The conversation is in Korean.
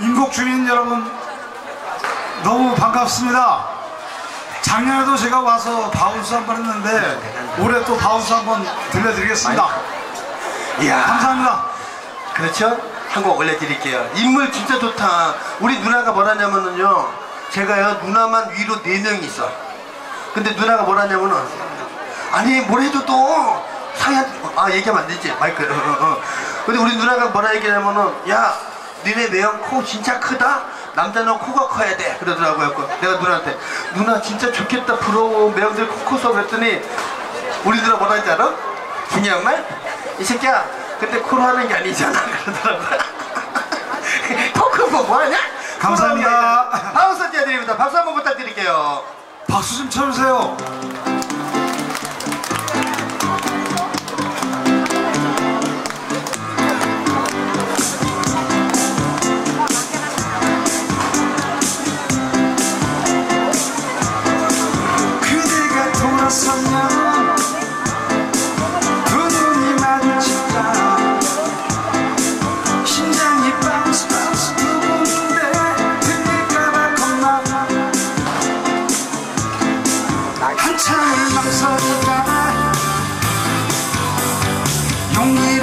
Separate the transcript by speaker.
Speaker 1: 인곡 주민 여러분 너무 반갑습니다. 작년에도 제가 와서 Bounce 한 번 했는데 올해 또 Bounce 한 번 들려드리겠습니다.
Speaker 2: 이야
Speaker 1: 감사합니다.
Speaker 2: 그렇죠? 한 곡 올려드릴게요. 인물 진짜 좋다. 우리 누나가 뭐라냐면은요. 제가요 누나만 위로 네 명이 있어. 근데 누나가 뭐라냐면은 아니 뭘 해도 또 사연 아 얘기하면 안 되지 마이크. 어. 근데 우리 누나가 뭐라 얘기하냐면은 야 니네 매형 코 진짜 크다. 남자는 코가 커야 돼 그러더라고요. 그 내가 누나한테 누나 진짜 좋겠다 부러워 매형들 코 커서 그랬더니 우리 누나 뭐라 했지 알아? 그냥 말? 이 새끼야 근데 코로 하는 게 아니잖아 그러더라고요 코크고 뭐하냐?
Speaker 1: 감사합니다.
Speaker 2: 하우스 띄워드립니다 박수 한번 부탁드릴게요
Speaker 1: 박수 좀 쳐주세요. 참을 망설일까 용기